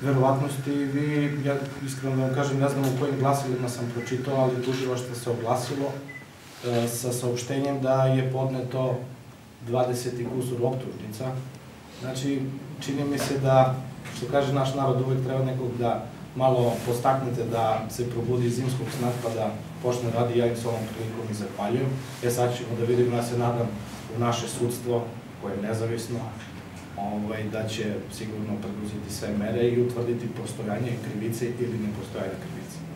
verovatnosti vi, ja iskreno da vam kažem, ne znam u kojim glasilima sam pročitao, ali tužilaštvo se oglasilo e, sa saopštenjem da je podneto 20 i kusur optužnica. Znači, čini mi se da, što kaže naš narod, uvek treba nekog da malo postaknete da se probudi iz zimskog sna pa da počne radi, ja im s ovom prilikom i zahvaljujem. E sad ćemo da vidimo, ja se nadam, u naše sudstvo, koje je nezavisno, ovaj, da će sigurno preduzeti sve mere i utvrditi postojanje krivice ili nepostojanje krivice.